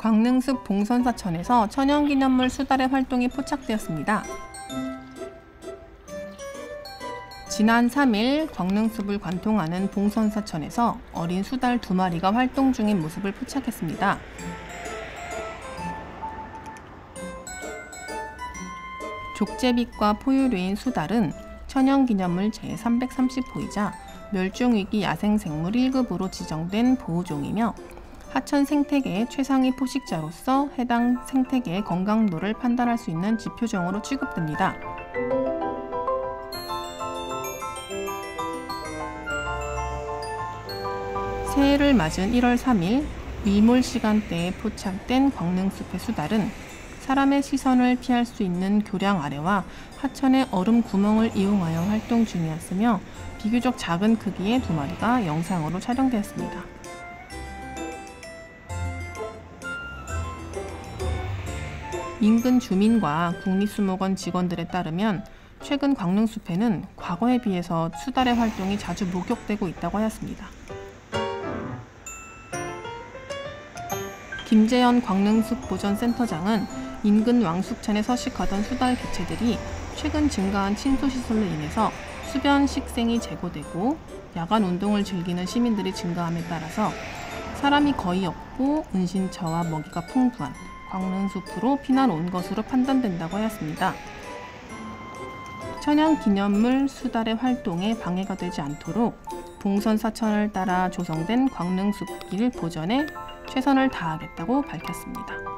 광릉숲 봉선사천에서 천연기념물 수달의 활동이 포착되었습니다. 지난 3일 광릉숲을 관통하는 봉선사천에서 어린 수달 두 마리가 활동 중인 모습을 포착했습니다. 족제빛과 포유류인 수달은 천연기념물 제330호이자 멸종위기 야생생물 1급으로 지정된 보호종이며 하천 생태계의 최상위 포식자로서 해당 생태계의 건강도를 판단할 수 있는 지표종으로 취급됩니다. 새해를 맞은 1월 3일 일몰 시간대에 포착된 광릉숲의 수달은 사람의 시선을 피할 수 있는 교량 아래와 하천의 얼음 구멍을 이용하여 활동 중이었으며 비교적 작은 크기의 두 마리가 영상으로 촬영되었습니다. 인근 주민과 국립수목원 직원들에 따르면 최근 광릉숲에는 과거에 비해서 수달의 활동이 자주 목격되고 있다고 하였습니다. 김재현 광릉숲 보전센터장은 인근 왕숙천에 서식하던 수달 개체들이 최근 증가한 침소시설로 인해서 수변 식생이 제고되고 야간 운동을 즐기는 시민들이 증가함에 따라서 사람이 거의 없고 은신처와 먹이가 풍부한 광릉숲으로 피난 온 것으로 판단된다고 하였습니다. 천연 기념물 수달의 활동에 방해가 되지 않도록 봉선 사천을 따라 조성된 광릉숲길 보전에 최선을 다하겠다고 밝혔습니다.